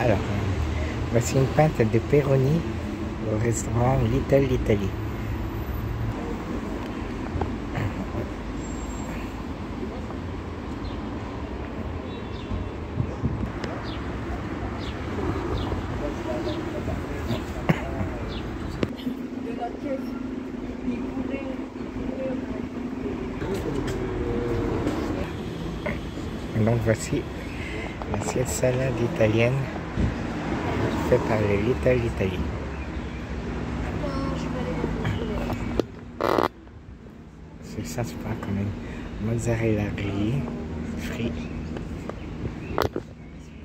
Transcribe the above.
Alors, voici une pinte de péroni au restaurant Little Italy. Donc voici l'assiette salade italienne faite par Italy. C'est ça, c'est pas comme une mozzarella grillée, frit.